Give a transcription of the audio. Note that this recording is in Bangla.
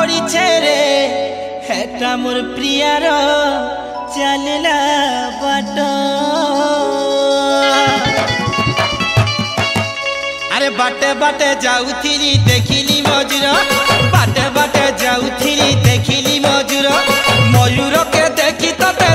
পড়ি ছেড়ে হেটা মোর প্রিয়ার চালিলা বাট। আরে বাটে বাটে যাউথিলি দেখিলি মজুর। বাটে বাটে যাউথিলি দেখিলি মজুর। ময়ূরকে দেখি ততে